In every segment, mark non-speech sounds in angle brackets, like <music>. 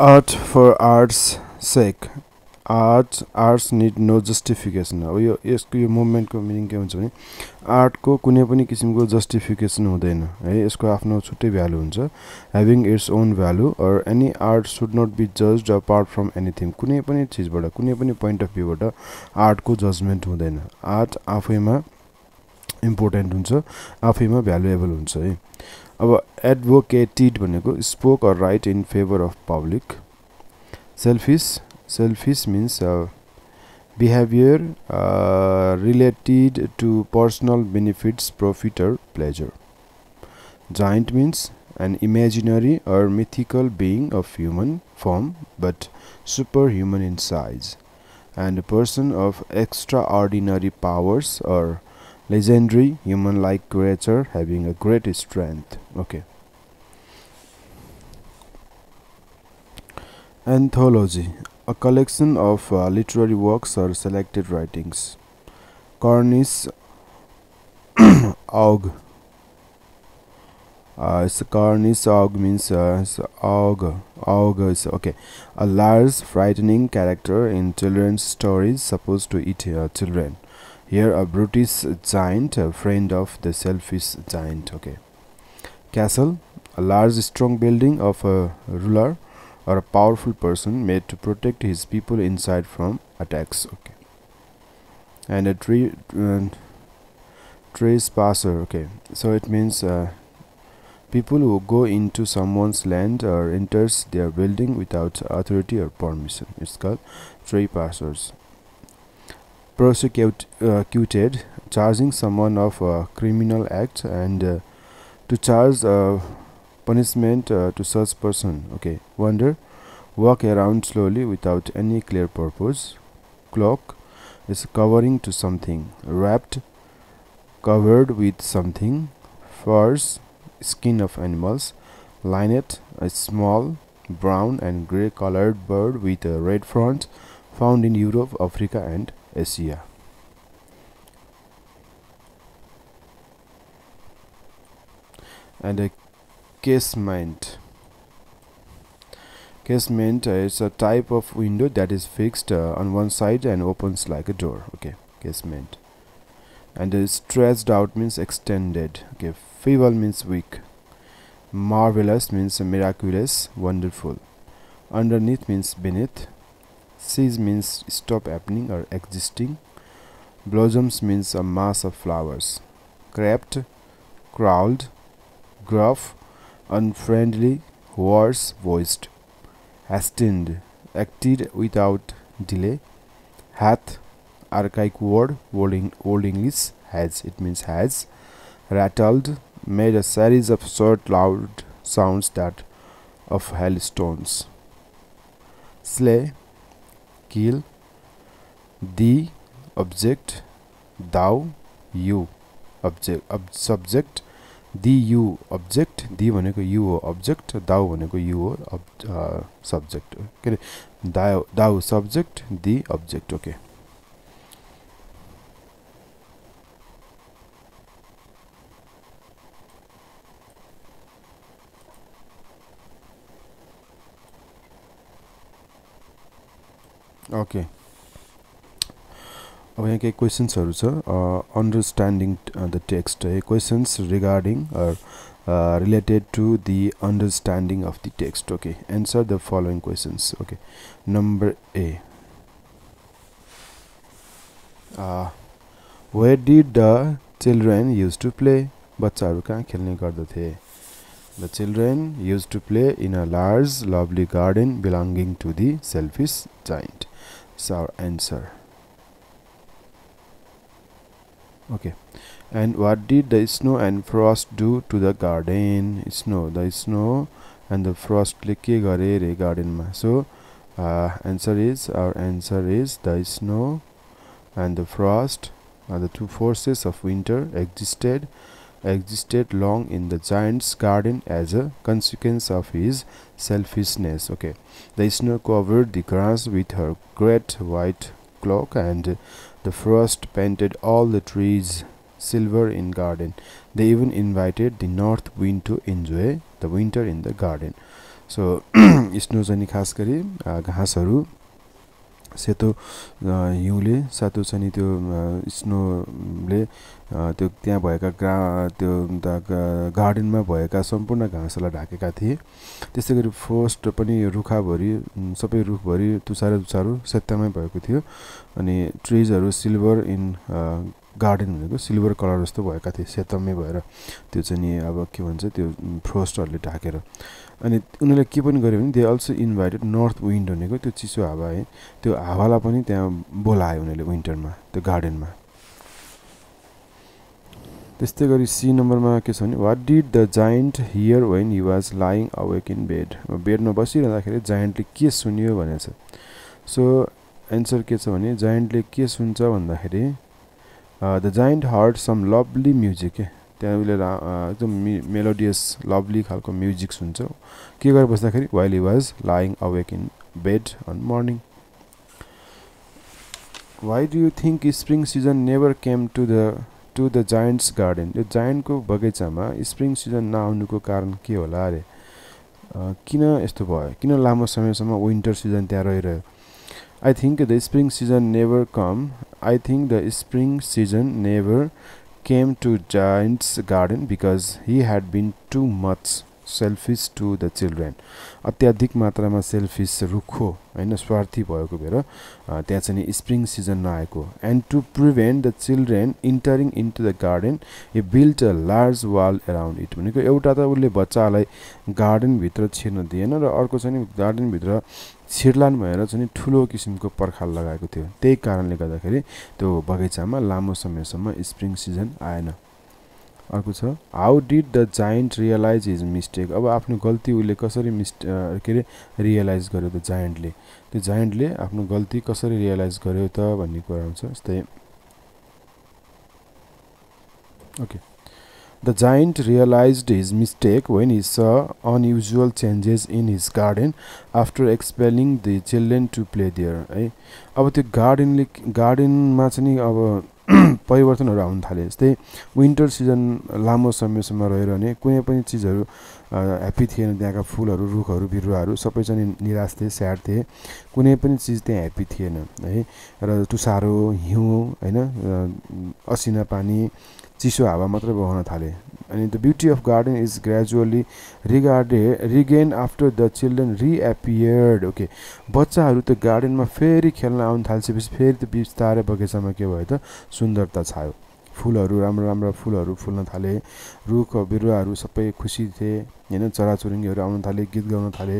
Art for art's sake art arts need no justification अब यो यसको यो मुभमेन्टको मिनिङ के हुन्छ भने आर्टको कुनै पनि किसिमको जस्टिफिकेसन हुँदैन। है यसको आफ्नो छुट्टै भ्यालु हुन्छ। Having its own value or any art should not be जज अपार्ट फ्रम एनिथिङ कुनै पनि चिजबाट कुनै पनि पोइन्ट अफ भ्यूबाट आर्टको जजमेन्ट हुँदैन। आर्ट आफैमा इम्पोर्टेन्ट हुन्छ आफैमा भ्यालुएबल हुन्छ है। अब एडभोकेटेड भनेको spoke or write in favour of public selfish selfish means behaviour related to personal benefits profit or pleasure giant means an imaginary or mythical being of human form but superhuman in size, and a person of extraordinary powers or legendary human like creature having a great strength okay. Anthology. A collection of uh, literary works or selected writings. Cornice <clears throat> aug. Uh, it's cornice aug means uh, aug. Aug is okay. A large frightening character in children's stories supposed to eat uh, children. Here a brutish giant a friend of the selfish giant. Okay castle a large strong building of a ruler or a powerful person made to protect his people inside from attacks okay. And a tree uh, trespasser okay. So it means uh, people who go into someone's land or enters their building without authority or permission it's called trespassers prosecuted uh, charging someone of a criminal act and uh, to charge a punishment uh, to such person. Okay. Wonder walk around slowly without any clear purpose. Cloak is covering to something. Wrapped covered with something. Furs skin of animals. Linnet a small brown and gray colored bird with a red front found in Europe, Africa and Asia. And a casement. Casement is a type of window that is fixed uh, on one side and opens like a door. Okay, casement. And uh, stretched out means extended. Okay, feeble means weak. Marvelous means miraculous, wonderful. Underneath means beneath Cease means stop happening or existing. Blossoms means a mass of flowers. Crept, crawled, gruff, unfriendly, hoarse voiced. Hastened, acted without delay. Hath, archaic word, old, old English, has, it means has. Rattled, made a series of short loud sounds that of hailstones. Slay, kill the object thou you object ob subject the you object the भनेको you हो object thou भनेको you हो uh, subject के अरे thou thou subject the object okay okay अब यहाँ केही क्वेसन्सहरू छ। अन्डरस्ट्यान्डिङ द टेक्स्ट है। Questions regarding related to the understanding of the text okay answer the following questions okay number A where did the children use to play बच्चाहरू कहाँ खेल्ने गर्दथे? The children use to play in a large lovely garden belonging to the selfish giant is our okay. And what did the snow and frost do to the garden? Snow the snow and the frost le ke gare re garden ma. So uh, answer is our answer is the snow and the frost are the two forces of winter existed existed long in the giant's garden as a consequence of his selfishness. Okay. The snow covered the grass with her great white cloak and the frost painted all the trees silver in garden they even invited the north wind to enjoy the winter in the garden so snow चाहिँ नि खास गरी घाँसहरू सेतो हिउँले सातो छ नि त्यो स्नोले त्यो त्यहाँ भएका ग्रा त्यो गार्डनमा भएका सम्पूर्ण घाँसलाई ढाकेका थिए। त्यस्तै गरी फर्स्ट पनि रुखाभरि सबै रुखभरि तुसारो तुसारो सेत्तामै भएको थियो अनि ट्रिजहरू सिल्भर इन गार्डन भनेको सिल्भर कलर जस्तो भएका थिए सेतमै भएर। त्यो चाहिँ नि अब के भन्छ त्यो फ्रोस्टहरूले ढाकेर। अनि उनीहरूले के पनि गर्यो भने they also invited north wind भनेको त्यो चिसो हावा है त्यो हावालाई पनि त्यहाँ बोलायो उनीहरूले विन्टरमा त्यो गार्डनमा। त्यस्तै गरी सी नम्बरमा के छ भने what did the giant hear when he was lying awake in bed बेडमा बसिरहँदाखेरि जाइन्टले के सुन्यो भनेको छ। सो एन्सर के छ भने जाइन्टले के सुन्छ भन्दाखेरि the giant heard some lovely music त्यहाँ उसले एकदम मेलोडियस लभली खालको म्युजिक सुन्छ के गरेर बस्दाखेरि while he was lying awake in bed on morning why do you think spring season never came to the to the giant's garden यो जायन्टको बगैँचामा स्प्रिङ सिजन नआउनुको कारण के होला अरे? किन यस्तो भयो? किन लामो समयसम्म विन्टर सिजन त्यहाँ रहिरह्यो? I think the spring season never come. I think the spring season never came to Giant's garden because he had been too much selfish to the children अत्याधिक मात्रामा सेल्फिस रुखो होइन स्वार्थी भएको भएर त्यहाँ चाहिँ स्प्रिङ सिजन नआएको and to prevent the children entering into the garden he built a large wall around it भनेको एउटा त उसले बच्चालाई गार्डनभित्र छिर्न दिएन र अर्को चाहिँ नि गार्डनभित्र छिर्लान भएर चाहिँ ठुलो किसिमको पर्खाल लगाएको थियो। त्यही कारणले गर्दाखेरि त्यो बगैँचामा लामो समयसम्म स्प्रिङ सिजन आएन। अर्को छ how did the giant realise his mistake अब आफ्नो गल्ती उसले कसरी मिस्ट के अरे रियलाइज गर्यो त जायन्टले त्यो जायन्टले आफ्नो गल्ती कसरी रियलाइज गर्यो त भन्ने कुरा आउँछ जस्तै okay the giant realise his mistake when his saw unusual changes in his garden after expelling the children to play there है अब त्यो गार्डनले गार्डनमा चाहिँ अब <clears throat> परिवर्तनहरू आउनु थाले। जस्तै विन्टर सिजन लामो समयसम्म रहिरहने कुनै पनि चिजहरू ह्याप्पी थिएन त्यहाँका फुलहरू रुखहरू बिरुवाहरू सबै चाहिँ निराश थिए स्याड थिए। कुनै पनि चिज त्यहाँ ह्याप्पी थिएन है? र तुसारो हिउँ होइन? असिना पानी चिसो हावा मात्रै बगाउन थाले। अनि the beauty of garden is gradually regarded regain after the children reappeared. Okay बच्चाहरू त गार्डनमा फेरि खेल्न आउनु थाल्छेपछि फेरि त बिस्तारै बगैँचामा के भयो त? सुन्दरता छायो। फुलहरू राम्रो राम्रो फुलहरू फुल्न थाले। रुख बिरुवाहरू सबै खुसी थिए। होइन चराचुरुङ्गीहरू आउन थाले गीत गाउन थाले।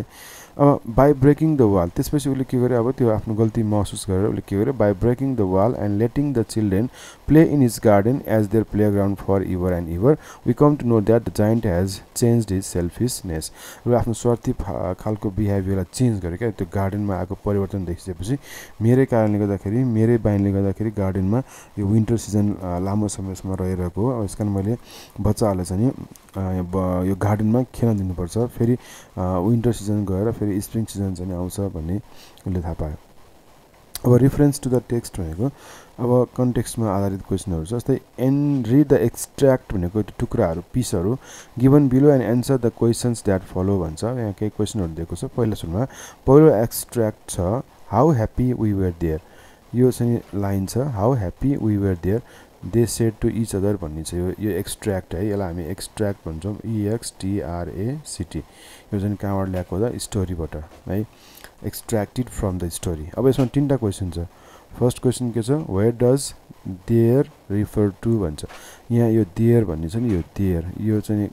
अब बाई ब्रेकिङ द वाल त्यसपछि उसले के गर्यो? अब त्यो आफ्नो गल्ती महसुस गरेर उसले के गर्यो? By breaking the wall and letting the children in his garden as their playground forever and ever we come to know that the giant has change his selfishness र आफ्नो स्वार्थी खालको बिहेभियरलाई चेन्ज गर्यो क्या? त्यो गार्डनमा आएको परिवर्तन देखिसकेपछि मेरै कारणले गर्दाखेरि मेरै बाइनले गर्दाखेरि गार्डनमा यो विन्टर सिजन लामो समयसम्म रहिरहेको हो। यस कारण मैले बच्चाहरूलाई चाहिँ यो गार्डनमा खेल्न दिनुपर्छ। फेरि विन्टर सिजन गएर फेरि स्प्रिङ सिजन चाहिँ आउँछ भन्ने उसले थाहा पायो। अब रिफरेन्स टु द टेक्स्ट भनेको अब कन्टेक्स्टमा आधारित क्वेसनहरू छ जस्तै एन रिड द एक्सट्र्याक्ट भनेको त्यो टुक्राहरू पिसहरू given below and answer the questions that follow भन्छ। यहाँ केही क्वेसनहरू दिएको छ। पहिलो सुरुमा पहिलो एक्सट्र्याक्ट छ how happy we were there यो चाहिँ लाइन छ how happy we were there they said to each other भन्ने चाहिँ यो यो एक्सट्र्याक्ट है यसलाई हामी एक्सट्र्याक्ट भन्छौँ। इएक्सटिआरएसिटी यो चाहिँ कहाँबाट ल्याएको त स्टोरीबाट है। एक्सट्र्याक्टेड फ्रम द स्टोरी अब यसमा तिनवटा क्वेसन छ। फर्स्ट क्वेसन के छ? Where does there refer to भन्छ। यहाँ यो देयर भन्ने छ नि यो देयर यो चाहिँ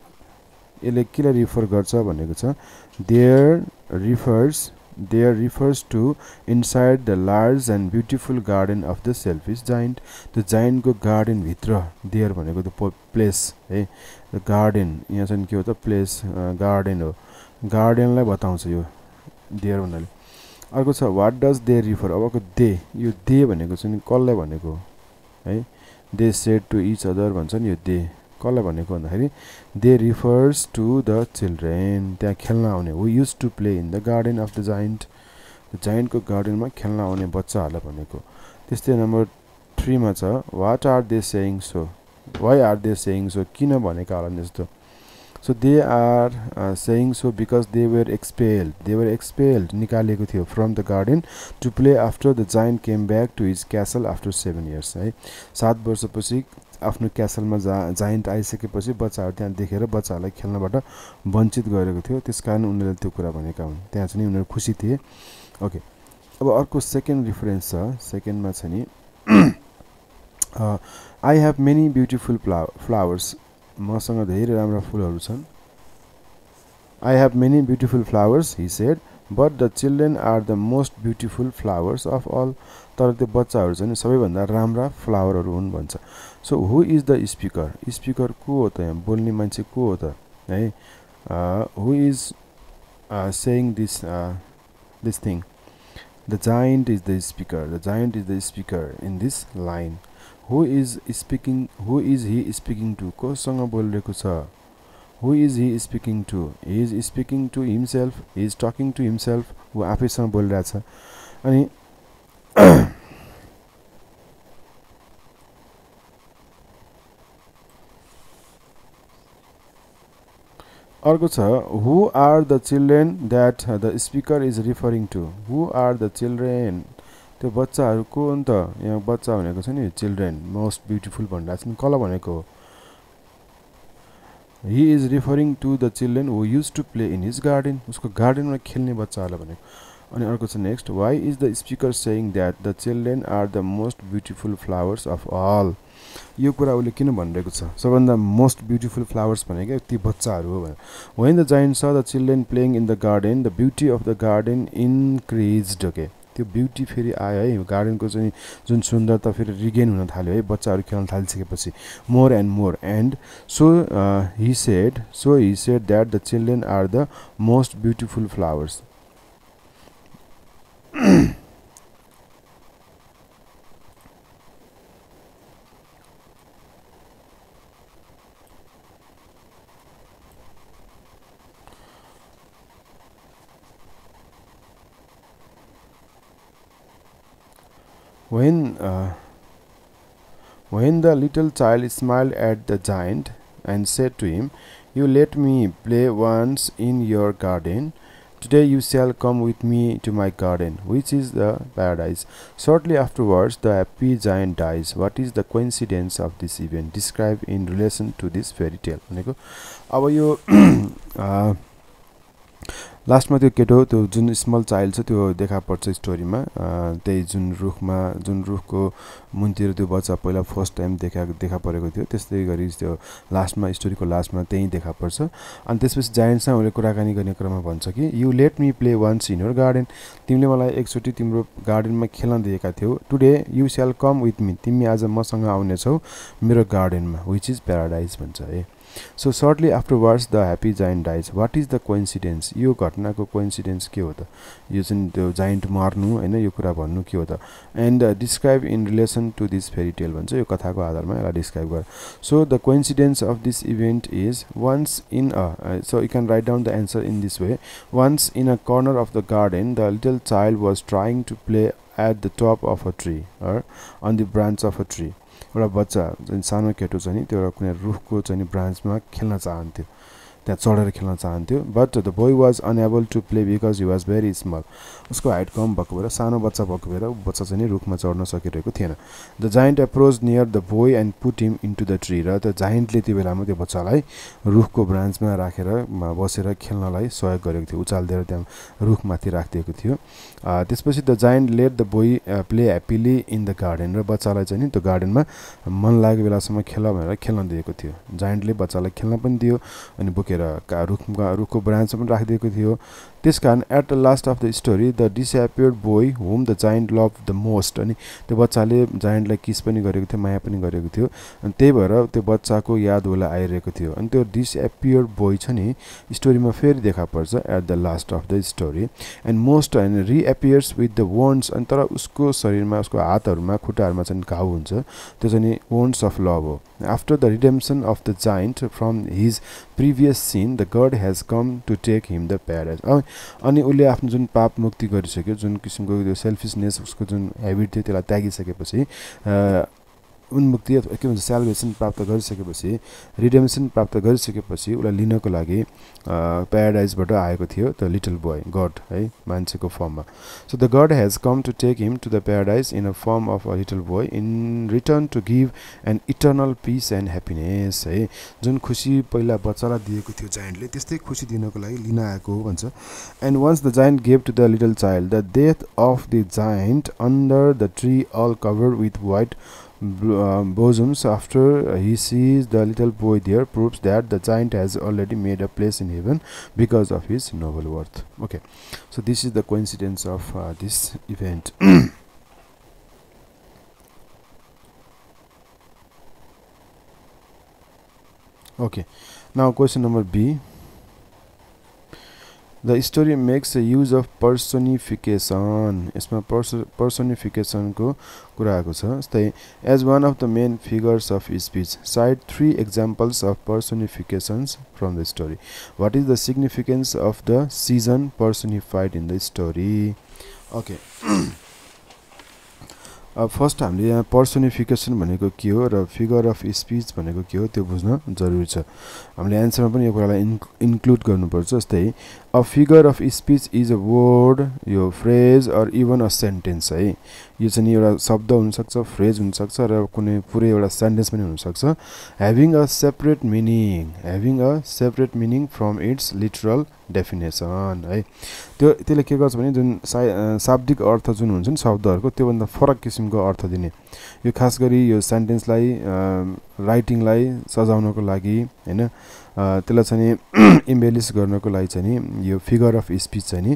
यसले केलाई रिफर गर्छ भनेको छ? There refers there refers to inside the large and beautiful garden of the selfish giant त्यो जाइन्टको गार्डनभित्र देयर भनेको त प्लेस है? गार्डन यहाँ चाहिँ के हो त? प्लेस गार्डन हो। गार्डनलाई बताउँछ यो देयर भन्नाले। अर्को छ वाट डज दे रिफर अबको दे यो दे भनेको चाहिँ कसलाई भनेको? है? They said to each other भन्छ नि यो दे कसलाई भनेको भन्दाखेरि they refers to the children त्यहाँ खेल्न आउने we use to play in the garden of the giant जाइन्टको गार्डनमा खेल्न आउने बच्चाहरूलाई भनेको। त्यस्तै नम्बर थ्रीमा छ what are they saying so why are they saying so किन भनेका होला जस्तो so they are saying so because they were expelled they were expelled निकालेको थियो from the garden to play after the giant came back to his castle after seven years है। सात वर्षपछि आफ्नो क्यासलमा जा जाइन्ट आइसकेपछि बच्चाहरू त्यहाँ देखेर बच्चाहरूलाई खेल्नबाट वञ्चित गरेको थियो। त्यस कारण उनीहरूले त्यो कुरा भनेका हुन्। त्यहाँ चाहिँ उनीहरू खुसी थिए। ओके अब अर्को सेकेन्ड रिफरेन्स छ। सेकेन्डमा छ नि I have many beautiful fla flowers मसँग धेरै राम्रा फुलहरू छन्। I have many beautiful flowers he said but the children are the most beautiful flowers of all तर त्यो बच्चाहरू चाहिँ सबैभन्दा राम्रा फ्लावरहरू हुन् भन्छ। So who is the speaker speaker को हो त यहाँ? बोल्ने मान्छे को हो त? है? Who is saying this this thing the giant is the speaker the giant is the speaker in this line who is speaking who is he speaking to कोसँग बोलिरहेको छ who is he speaking to he is speaking to himself he is talking to himself ऊ आफैसँग बोलिरहेछ अनि अर्को छ who are the children that the speaker is referring to who are the children त्यो बच्चाहरू को हो नि त यहाँ बच्चा भनेको छ नि चिल्ड्रेन मोस्ट ब्युटिफुल भनिरहेको छ नि कल भनेको हो? He is referring to the children who use to play in his garden उसको गार्डनमा खेल्ने बच्चाहरूलाई भनेको। अनि अर्को छ next why is the speaker saying that the children are the most beautiful flowers of all यो कुरा उसले किन भनिरहेको छ? सबभन्दा मोस्ट ब्युटिफुल फ्लावर्स भनेको ती बच्चाहरू हो भनेर। When the giant saw the children playing in the garden the beauty of the garden increase okay त्यो ब्युटी फेरि आयो है। गार्डनको चाहिँ जुन सुन्दरता फेरि रिगेन हुन थाल्यो है बच्चाहरू खेल्न थालिसकेपछि। More and more and so he said so he said that the children are the most beautiful flowers When, uh, when the little child smiled at the giant and said to him, You let me play once in your garden. Today you shall come with me to my garden, which is the paradise. Shortly afterwards, the happy giant dies. What is the coincidence of this event? Describe in relation to this fairy tale. भनेको अब यो <clears throat> लास्टमा त्यो केटो त्यो जुन small child छ त्यो देखा पर्छ स्टोरीमा त्यही जुन रुखमा जुन रुखको मुनतिर त्यो बच्चा पहिला फर्स्ट टाइम देखा देखा परेको थियो त्यस्तै गरी त्यो लास्टमा स्टोरीको लास्टमा त्यहीँ देखा पर्छ। अनि त्यसपछि जायन्टसँग उसले कुराकानी गर्ने क्रममा भन्छ कि you let me play once in your garden तिमीले मलाई एकचोटि तिम्रो गार्डनमा खेल्न दिएका थियौ। टुडे यु स्याल कम विथ मी तिमी आज मसँग आउनेछौ मेरो गार्डनमा विच इज प्याराडाइज भन्छ है so shortly afterwards the happy giant dies what is the coincidence यो घटनाको कोइन्सिडेन्स के हो त? यो जुन त्यो जाइन्ट मर्नु होइन? यो कुरा भन्नु के हो त? And describe in relation to this fairy tale भन्छ। यो कथाको आधारमा यसलाई डिस्क्राइब गर। So the coincidence of this event is once in a so you can write down the answer in this way once in a corner of the garden the little child was trying to play at the top of a tree or on the branch of a tree एउटा बच्चा जुन सानो केटो छ नि त्यो एउटा कुनै रुखको चाहिँ ब्रान्चमा खेल्न चाहन्थ्यो। त्यहाँ चढेर खेल्न चाहन्थ्यो। But the boy was unable to play because he was very small उसको हाइट कम भएको भएर सानो बच्चा भएको भएर बच्चा चाहिँ नि रुखमा चढ्न सकिरहेको थिएन। The giant approach near the boy and put him into the tree र त्यो जाइन्टले त्यो बेलामा त्यो बच्चालाई रुखको ब्रान्चमा राखेर बसेर खेल्नलाई सहयोग गरेको थियो। उचालिदिएर त्यहाँ रुखमाथि राखिदिएको थियो। त्यसपछि the giant let the boy play happily in the garden र बच्चालाई चाहिँ नि त्यो गार्डनमा मन लागेको बेलासम्म खेल भनेर खेल्न दिएको थियो। जाइन्टले बच्चालाई खेल्न पनि दियो अनि बोकेर रुखमा रुखको ब्रान्चमा पनि राखिदिएको थियो। त्यस कारण at the last of the story the disappeared boy home the giant love the most अनि त्यो बच्चाले जाइन्टलाई किस पनि गरेको थियो माया पनि गरेको थियो। अनि त्यही भएर त्यो बच्चाको याद उसलाई आइरहेको थियो। अनि त्यो डिसएपियर्ड बोय छ नि स्टोरीमा फेरि देखा पर्छ at the last of the story and most होइन रिएपियर्स विथ द वन्स अनि तर उसको शरीरमा उसको हातहरूमा खुट्टाहरूमा चाहिँ घाउ हुन्छ। त्यो चाहिँ वन्स अफ लभ हो। After the redemption of the giant from his previous sin the god has come to take him the paradise अनि उसले आफ्नो जुन पाप मुक्ति गरिसक्यो जुन किसिमको त्यो सेल्फिसनेस उसको जुन हेबिट थियो त्यसलाई त्यागिसकेपछि उन्मुक्ति अथवा के भन्छ सेल्भेसन प्राप्त गरिसकेपछि रिडेम्सन प्राप्त गरिसकेपछि उसलाई लिनको लागि प्याराडाइजबाट आएको थियो द लिटल बोय गड है मान्छेको फर्ममा so the god has come to take him to the paradise in a form of a little boy in return to give an eternal peace and happiness है। जुन खुसी पहिला बच्चालाई दिएको थियो जाइन्टले त्यस्तै खुसी दिनको लागि लिन आएको भन्छ। And once the giant gave to the little child the death of the giant under the tree all covered with white bosoms after he sees the little boy there proves that the giant has already made a place in heaven because of his noble worth. Okay. So this is the coincidence of uh, this event. <clears throat> Okay. Now question number b the story makes use of personification यसमा पर्स पर्सोनिफिकेसनको कुरा आएको छ। जस्तै as one of the main figures of speech side three examples of personifications from the story what is the significance of the season personified in the story okay अब first हामीले यहाँ पर्सोनिफिकेसन भनेको के हो र फिगर अफ स्पिच भनेको के हो त्यो बुझ्न जरुरी छ। हामीले एन्सरमा पनि यो कुरालाई इन् इन्क्लुड गर्नुपर्छ। जस्तै a figure of speech is a word यो phrase or even a sentence है यो चाहिँ एउटा शब्द हुनसक्छ फ्रेज हुनसक्छ र कुनै पुरै एउटा सेन्टेन्स पनि हुनसक्छ. Having a separate meaning having a separate meaning from its literal definition है त्यो त्यसले के गर्छ भने जुन सा शाब्दिक अर्थ जुन हुन्छ नि शब्दहरूको त्योभन्दा फरक किसिमको अर्थ दिने. यो खास गरी यो सेन्टेन्सलाई राइटिङलाई सजाउनको लागि होइन? त्यसलाई चाहिँ <clears throat> इम्बेलिस गर्नको लागि चाहिँ नि यो फिगर अफ स्पिच चाहिँ नि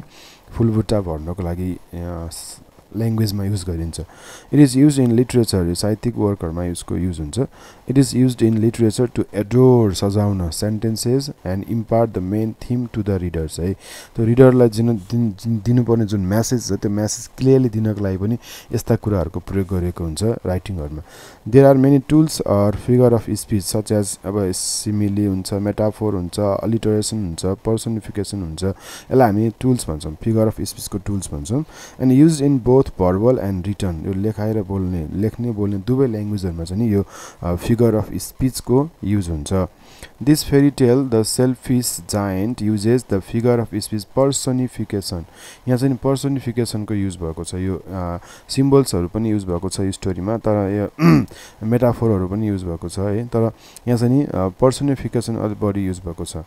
फुलबुट्टा भर्नको लागि ल्याङ्ग्वेजमा युज गरिन्छ। It is use in literature साहित्यिक वर्कहरूमा यसको युज हुन्छ। It is use in literature to adorn सजाउन sentences and impart the main theme to the readers है। त्यो रिडरलाई जुन दिनुपर्ने जुन म्यासेज छ त्यो म्यासेज क्लियरली दिनको लागि पनि यस्ता कुराहरूको प्रयोग गरिएको हुन्छ राइटिङहरूमा there are many tools or figure of speech such as अब सिमिली हुन्छ मेटाफोर हुन्छ अलिटरेसन हुन्छ पर्सनिफिकेसन हुन्छ। यसलाई हामी टुल्स भन्छौँ फिगर अफ स्पिचको टुल्स भन्छौँ। And use in both verbal and written यो लेखाएर बोल्ने लेख्ने बोल्ने दुवै ल्याङ्ग्वेजहरूमा चाहिँ यो फिगर अफ स्पिचको युज हुन्छ। This fairy tale the selfish giant uses the figure of speech personification यहाँ चाहिँ पर्सनिफिकेसनको युज भएको छ। यो सिम्बल्सहरू पनि युज भएको छ स्टोरीमा तर यो <clears throat> मेटाफोरहरू पनि युज भएको छ है। तर यहाँ चाहिँ पर्सनिफिकेसन अलिक बढी युज भएको छ।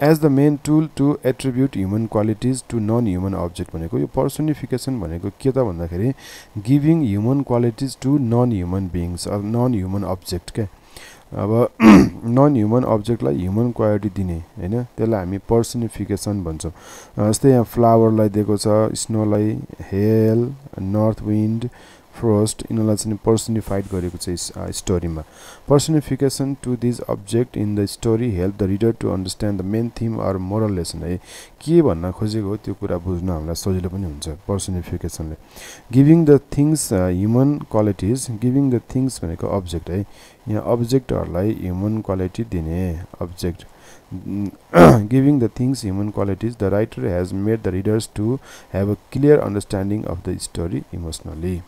As the main tool to attribute human qualities to non human object भनेको यो पर्सनिफिकेसन भनेको के त भन्दाखेरि giving human qualities to non human beings non human object क्या अब नन ह्युमन अब्जेक्टलाई ह्युमन क्वालिटी दिने होइन? त्यसलाई हामी पर्सनिफिकेसन भन्छौँ। जस्तै यहाँ फ्लावरलाई दिएको छ स्नोलाई हेल नर्थ विन्ड फर्स्ट यिनीहरूलाई चाहिँ पर्सनिफाइड गरेको छ स्टोरीमा personification to these object in the story help the reader to understand the main theme or moral lesson है। के भन्न खोजेको हो त्यो कुरा बुझ्न हामीलाई सजिलो पनि हुन्छ पर्सनिफिकेसनले giving the things human qualities giving the things भनेको अब्जेक्ट है। यहाँ अब्जेक्टहरूलाई ह्युमन क्वालिटी दिने object <clears throat> giving the things human qualities the writer has made the readers to have a clear understanding of the story emotionally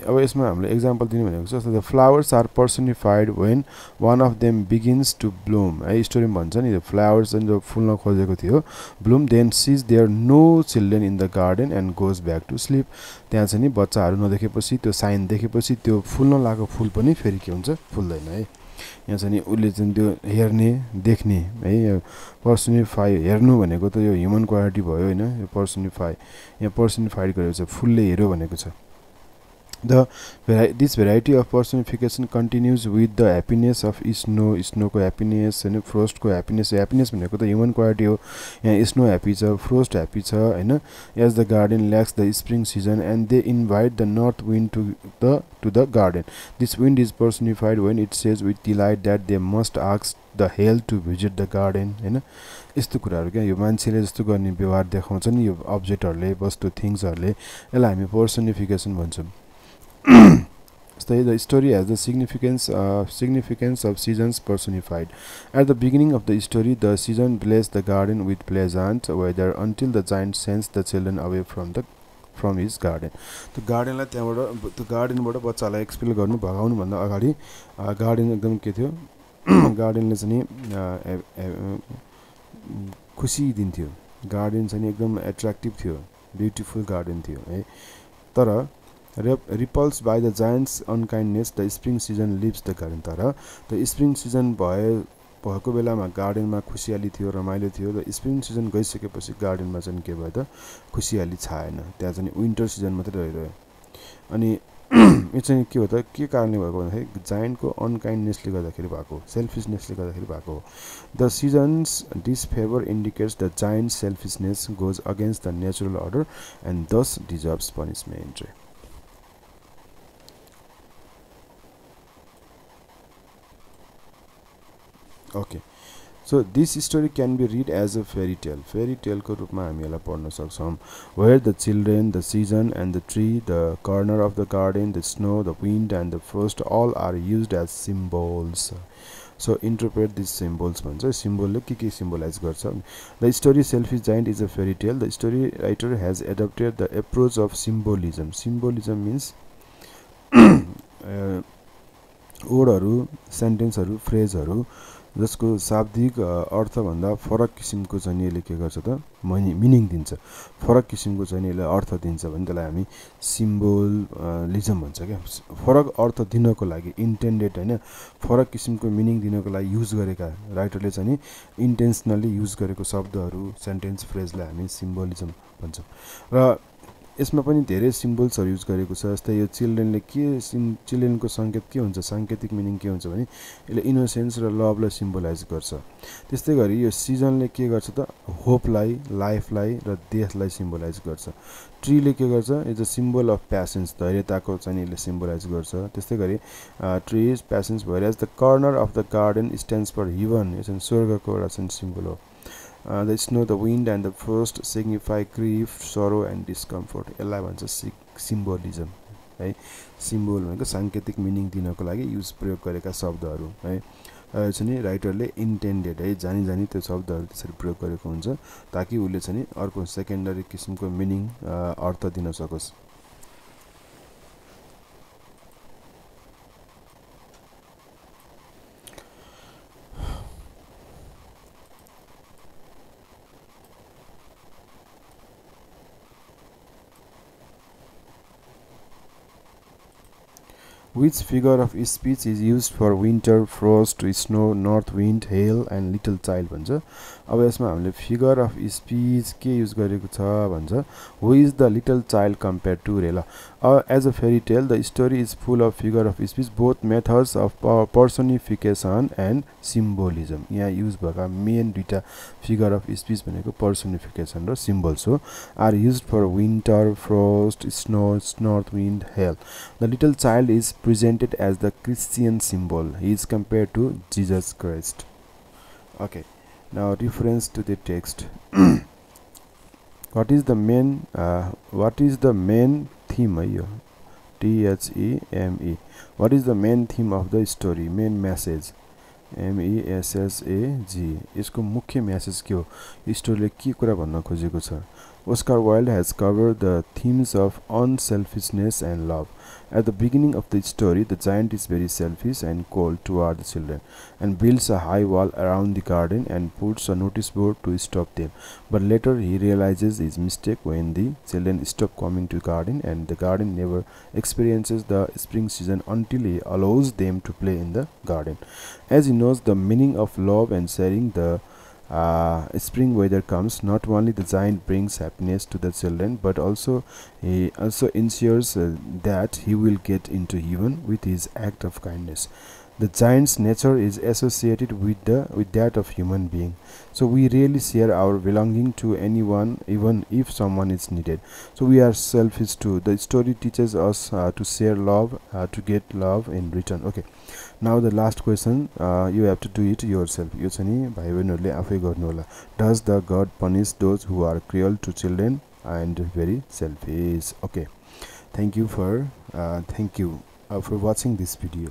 अब यसमा हामीले example दिनु भनेको छ the flowers are personified when one of them begins to bloom है स्टोरीमा भन्छ नि फ्लावर्स चाहिँ जो फुल्न खोजेको थियो bloom then sees there no children in the garden and goes back to sleep त्यहाँ चाहिँ नि बच्चाहरू नदेखेपछि त्यो साइन देखेपछि त्यो फुल्न लागेको फुल पनि फेरि के हुन्छ फुल्दैन है। यहाँ चाहिँ नि उसले चाहिँ त्यो हेर्ने देख्ने है पर्सनिफाई हेर्नु भनेको त यो ह्युमन क्वालिटी भयो होइन यो पर्सनिफाई यहाँ पर्सनिफाइड गरेको छ फुलले हेऱ्यो भनेको छ। The this variety of personification continues with the happiness of snow snowको ह्याप्पिनेस होइन फ्रोस्टको ह्याप्पिनेस ह्याप्पिनेस भनेको त ह्युमन क्वालिटी हो यहाँ स्नो ह्याप्पी छ फ्रोस्ट ह्याप्पी छ होइन as the garden lacks the spring season and they invite the north wind to the to the garden this wind is personified when it says with delight that they must आक्स the hail to visit the garden होइन यस्तो कुराहरू क्या? यो मान्छेले जस्तो गर्ने व्यवहार देखाउँछ नि यो अब्जेक्टहरूले वस्तु थिङ्सहरूले यसलाई हामी पर्सनिफिकेसन भन्छौँ। जस्तै the story has the significance significance of seasons personified at the beginning of the story the season bless the garden with pleasant weather until the giant sends the children away from the from his garden त्यो गार्डनलाई त्यहाँबाट त्यो गार्डनबाट बच्चालाई expel गर्नु भगाउनुभन्दा अगाडि garden एकदम के थियो गार्डनले चाहिँ खुसी दिन्थ्यो गार्डन चाहिँ एकदम एट्र्याक्टिभ थियो ब्युटिफुल गार्डन थियो है तर repels by the giant's unkindness the spring season leaves the garden तर द स्प्रिङ सिजन भए भएको बेलामा गार्डनमा खुसियाली थियो रमाइलो थियो र स्प्रिङ सिजन गइसकेपछि गार्डनमा चाहिँ के भयो त? खुसियाली छाएन। त्यहाँ चाहिँ विन्टर सिजन मात्रै रहिरह्यो। अनि <clears throat> यो चाहिँ के हो त? के कारणले भएको भन्दाखेरि जायन्टको अनकाइन्डनेसले गर्दाखेरि भएको सेल्फिसनेसले गर्दाखेरि भएको हो। The seasons disfavour indicates the giant selfishness goes against the natural order and thus deserves punishment okay so this story can be read as a fairy tale fairy Telco रूपमा हामी यसलाई पढ्न सक्छौँ where the children the season and the tree the corner of the garden the snow the wind and the frost all are use as symbols so interpret this symbols भन्छ सिम्बलले के के symbolize गर्छ the story selfish giant is a fairy tale the story writer has adapted the approach of symbolism symbolism means वर्डहरू सेन्टेन्सहरू फ्रेजहरू जसको शाब्दिक अर्थभन्दा फरक किसिमको चाहिँ यसले के गर्छ त? मनि मिनिङ दिन्छ। फरक किसिमको चाहिँ यसले अर्थ दिन्छ भने त्यसलाई हामी सिम्बोलिजम भन्छ क्या। फरक अर्थ दिनको लागि इन्टेन्डेड होइन फरक किसिमको मिनिङ दिनको लागि युज गरेका राइटरले चाहिँ इन्टेन्सनली युज गरेको शब्दहरू सेन्टेन्स फ्रेजलाई हामी सिम्बोलिजम भन्छौँ। र यसमा पनि धेरै सिम्बल्सहरू युज गरेको छ जस्तै यो चिल्ड्रेनले के सिम चिल्ड्रेनको सङ्केत के हुन्छ साङ्केतिक मिनिङ के हुन्छ भने यसले इनोसेन्स र लभलाई सिम्बलाइज गर्छ। त्यस्तै गरी यो सिजनले के गर्छ त होपलाई लाइफलाई र देशलाई सिम्बलाइज गर्छ। ट्रीले के गर्छ is a symbol of patience धैर्यताको चाहिँ यसले सिम्बलाइज गर्छ। त्यस्तै गरी ट्रिज प्यासेन्स भएर as the corner of the garden stands for heaven यो चाहिँ स्वर्गको एउटा चाहिँ सिम्बल हो। The snow the wind and the frost signify grief sorrow and discomfort यसलाई भन्छ सि सिम्बोलिजम है? सिम्बोल भनेको साङ्केतिक मिनिङ दिनको लागि युज प्रयोग गरेका शब्दहरू है? चाहिँ राइटरले इन्टेन्डेड है? जानी जानी त्यो शब्दहरू त्यसरी प्रयोग गरेको हुन्छ ताकि उसले चाहिँ अर्को सेकेन्डरी किसिमको मिनिङ अर्थ दिन सकोस्। Which figure of speech is used for winter, frost, snow, north wind, hail and little child? भन्छ। अब यसमा हामीले फिगर अफ स्पिच के युज गरेको छ भन्छ। Who is the little child compare to real as a fairy tale the story is full of figure of speech both methods of personification and symbolism यहाँ use भएका main दुइटा figure of speech भनेको personification र symbols हो। Are use for winter frost snow north wind hail the little child is presented as the Christian symbol he is compare to Jesus Christ okay now reference to the text what is the main uh, what is the main theme here T H E M E what is the main theme of the story main message M E S S A G यसको मुख्य message के हो स्टोरीले के कुरा भन्न खोजेको छ Oscar Wilde has covered the themes of unselfishness and love. At the beginning of the story, the giant is very selfish and cold toward the children and builds a high wall around the garden and puts a notice board to stop them. But later he realizes his mistake when the children stop coming to the garden and the garden never experiences the spring season until he allows them to play in the garden. As he knows the meaning of love and sharing the uh, spring weather comes not only the giant brings happiness to the children but also he also ensures uh, that he will get into heaven with his act of kindness. The giant's nature is associated with the with that of human being. So we really share our belonging to anyone even if someone is needed. So we are selfish too. The story teaches us uh, to share love uh, to get love in return. Okay now the last question uh, you have to do it yourself. यो चाहिँ नि भाइ बहिनीहरूले आफै गर्नु होला does the god punish those who are cruel to children and very selfish okay thank you for thank you for watching this video.